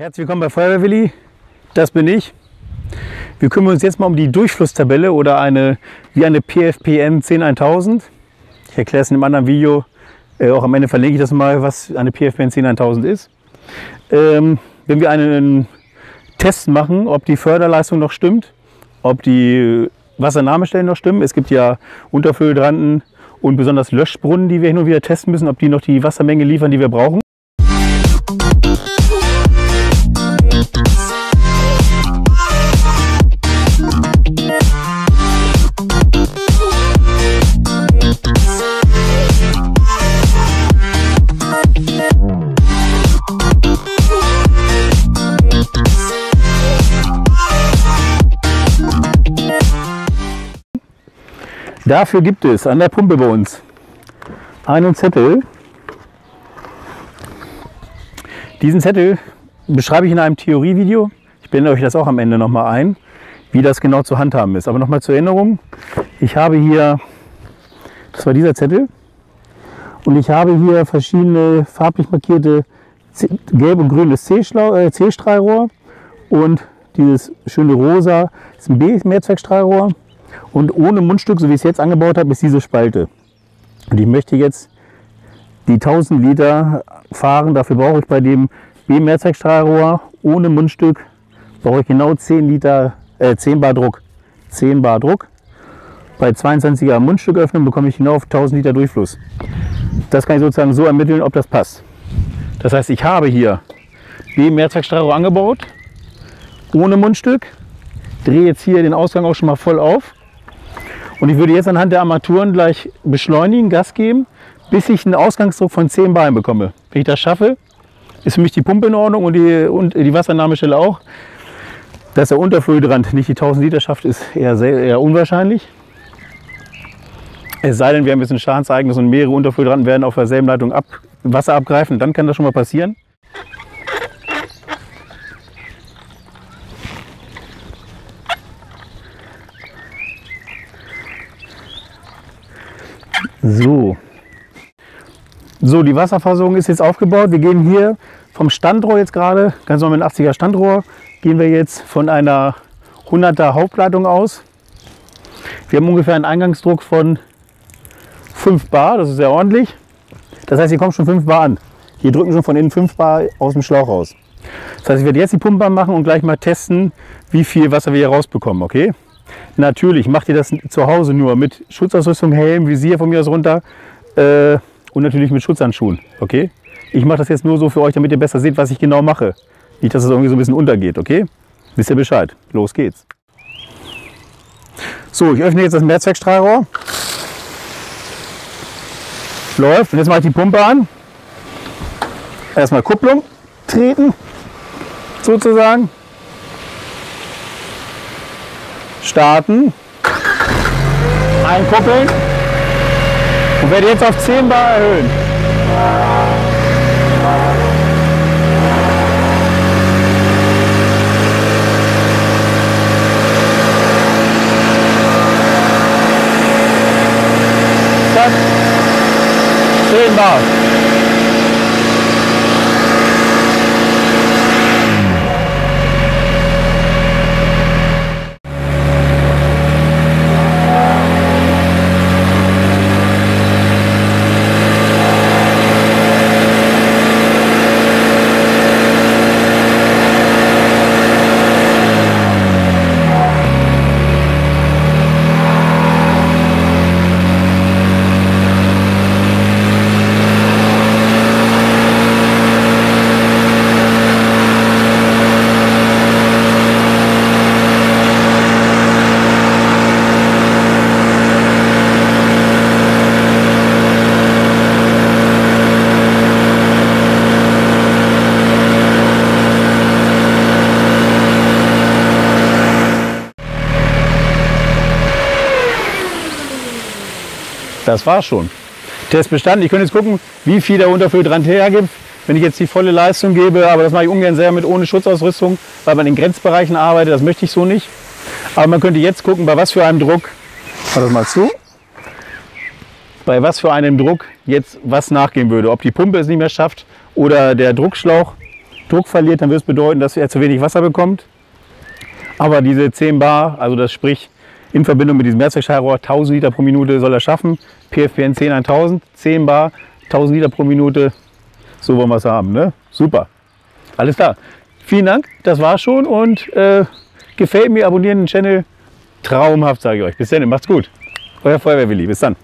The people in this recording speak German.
herzlich willkommen bei Feuerwehr Das bin ich. Wir kümmern uns jetzt mal um die Durchflusstabelle oder eine wie eine PFPN 10100. Ich erkläre es in einem anderen Video. Äh, auch am Ende verlinke ich das mal, was eine PFPN 10100 ist. Ähm, wenn wir einen Test machen, ob die Förderleistung noch stimmt, ob die Wassernahmestellen noch stimmen. Es gibt ja Unterfüllhydranten und besonders Löschbrunnen, die wir hin und wieder testen müssen, ob die noch die Wassermenge liefern, die wir brauchen. Dafür gibt es an der Pumpe bei uns einen Zettel. Diesen Zettel beschreibe ich in einem Theorievideo. Ich blende euch das auch am Ende nochmal ein, wie das genau zu handhaben ist. Aber nochmal zur Erinnerung, ich habe hier, das war dieser Zettel, und ich habe hier verschiedene farblich markierte gelb und grünes äh, C-Strahlrohr und dieses schöne rosa ist ein B-Mehrzweckstrahlrohr und ohne Mundstück, so wie ich es jetzt angebaut habe, ist diese Spalte. Und ich möchte jetzt die 1000 Liter fahren. Dafür brauche ich bei dem B-Mehrzweckstrahlrohr ohne Mundstück brauche ich genau 10 Liter, äh, 10 Bar Druck. 10 Bar Druck. Bei 22er Mundstück öffnen bekomme ich genau auf 1000 Liter Durchfluss. Das kann ich sozusagen so ermitteln, ob das passt. Das heißt, ich habe hier B-Mehrzweckstrahlrohr angebaut, ohne Mundstück, drehe jetzt hier den Ausgang auch schon mal voll auf und ich würde jetzt anhand der Armaturen gleich beschleunigen, Gas geben, bis ich einen Ausgangsdruck von 10 Bar bekomme. Wenn ich das schaffe, ist für mich die Pumpe in Ordnung und die, und die Wassernahmestelle auch. Dass der Unterfüllhydrant nicht die 1000 Liter schafft, ist eher, sehr, eher unwahrscheinlich. Es sei denn, wir haben ein bisschen Schadenseignis und mehrere Unterfüllhydranten werden auf derselben Leitung ab, Wasser abgreifen, dann kann das schon mal passieren. So. So, die Wasserversorgung ist jetzt aufgebaut. Wir gehen hier vom Standrohr jetzt gerade, ganz normal mit 80er Standrohr, gehen wir jetzt von einer 100er Hauptleitung aus. Wir haben ungefähr einen Eingangsdruck von 5 Bar, das ist sehr ordentlich. Das heißt, hier kommt schon 5 Bar an. Hier drücken schon von innen 5 Bar aus dem Schlauch raus. Das heißt, ich werde jetzt die Pumpe machen und gleich mal testen, wie viel Wasser wir hier rausbekommen, okay? Natürlich macht ihr das zu Hause nur mit Schutzausrüstung, Helm, Visier von mir aus runter äh, und natürlich mit Schutzhandschuhen. Okay? Ich mache das jetzt nur so für euch, damit ihr besser seht, was ich genau mache. Nicht, dass es irgendwie so ein bisschen untergeht. Okay? Wisst ihr Bescheid? Los geht's. So, ich öffne jetzt das Mehrzweckstrahlrohr. Läuft. Und jetzt mache ich die Pumpe an. Erstmal Kupplung treten, sozusagen starten, einkuppeln und werde jetzt auf 10 Bar erhöhen. 10 Bar. Das war schon. Test bestanden. Ich könnte jetzt gucken, wie viel der Unterfülldrand hergibt, wenn ich jetzt die volle Leistung gebe. Aber das mache ich ungern sehr mit ohne Schutzausrüstung, weil man in Grenzbereichen arbeitet. Das möchte ich so nicht. Aber man könnte jetzt gucken, bei was für einem Druck, das mal zu, bei was für einem Druck jetzt was nachgehen würde. Ob die Pumpe es nicht mehr schafft oder der Druckschlauch Druck verliert, dann wird es bedeuten, dass er zu wenig Wasser bekommt. Aber diese 10 Bar, also das sprich in Verbindung mit diesem Mehrzweckschallrohr, 1000 Liter pro Minute soll er schaffen. PFPN 10 1000, 10 Bar, 1000 Liter pro Minute. So wollen wir es haben. Ne? Super. Alles klar. Vielen Dank, das war's schon und äh, gefällt mir, abonnieren den Channel. Traumhaft, sage ich euch. Bis dann, macht's gut. Euer Feuerwehrwilli. Bis dann.